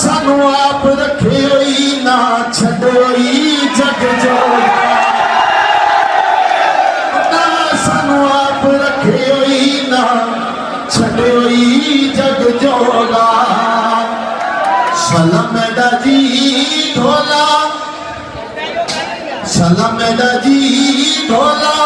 सानू आप रखे हुई ना छड़ोई जग जो सानू आप रखे हुई ना छड़ोई जग जोगा सलम जी ढोला सलम जी ढोला